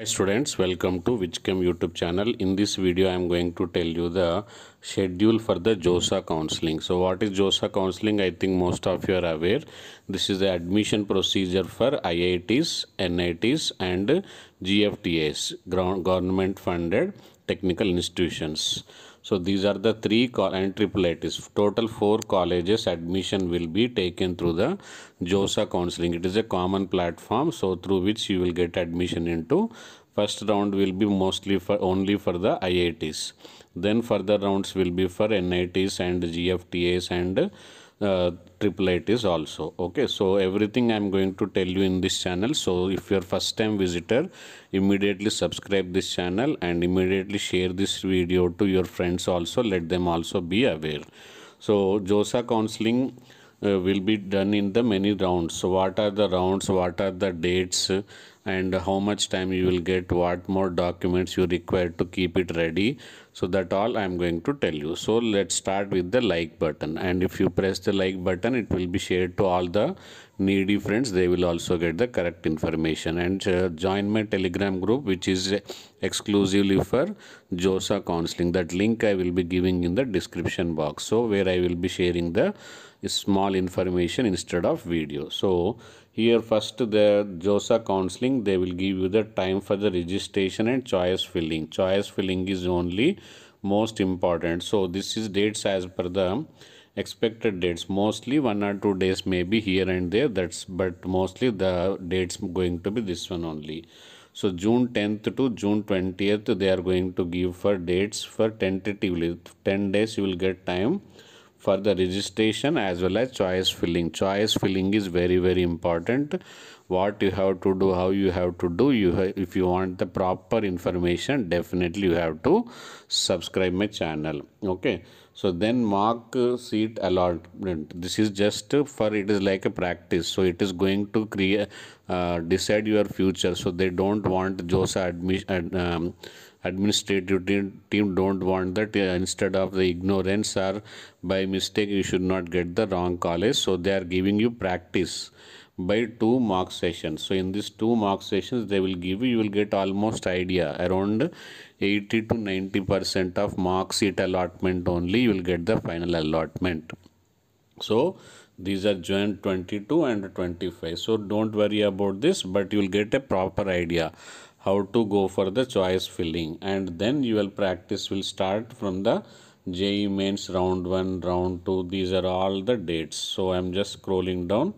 Hi students, welcome to Vijchem YouTube channel. In this video, I am going to tell you the schedule for the JoSAA counseling. So what is JoSAA counseling? I think most of you are aware. This is the admission procedure for IITs, NITs and GFTIs, government funded technical institutions. So these are the three and triple IITs. Total four colleges admission will be taken through the JoSAA counseling. It is a common platform, so through which you will get admission into. First round will be mostly for only for the IITs. Then further rounds will be for NITs and GFTIs and uh, triple IITs also. Okay, so everything I'm going to tell you in this channel. So if you're first time visitor, immediately subscribe this channel and immediately share this video to your friends also. Let them also be aware. So JoSAA counseling uh, will be done in the many rounds. So what are the rounds? What are the dates? and how much time you will get what more documents you require to keep it ready so that all i am going to tell you. So let's start with the like button. And if you press the like button it will be shared to all the needy friends. They will also get the correct information. And uh, join my telegram group which is exclusively for JoSAA counseling. That link i will be giving in the description box. So where i will be sharing the small information instead of video. So here first the JoSAA counseling they will give you the time for the registration and choice filling. Choice filling is only most important. So this is dates as per the expected dates. Mostly one or two days may be here and there that's but mostly the dates going to be this one only. So june 10th to june 20th they are going to give for dates for tentatively. 10 days you will get time for the registration as well as choice filling. Choice filling is very very important. What you have to do how you have to do you if you want the proper information definitely you have to subscribe my channel. Okay so then mark seat allotment. This is just for it is like a practice. So it is going to create uh, decide your future. So they don't want JoSAA admission um, administrative team, team don't want that uh, instead of the ignorance or by mistake you should not get the wrong college. So they are giving you practice by two mock sessions. So in these two mock sessions they will give you you will get almost idea. Around 80 to 90 percent of mock seat allotment only you will get the final allotment. So these are joint 22 and 25 so don't worry about this but you will get a proper idea how to go for the choice filling. And then your practice will start from the JEE mains round 1 round 2 these are all the dates. So I'm just scrolling down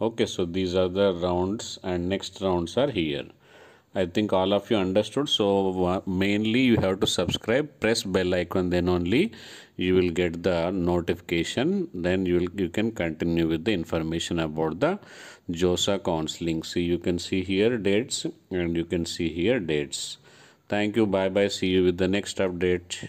okay so these are the rounds and next rounds are here I think all of you understood. So uh, mainly you have to subscribe, press bell icon, then only you will get the notification. Then you will you can continue with the information about the JoSAA counseling. See you can see here dates and you can see here dates. Thank you. Bye bye. See you with the next update.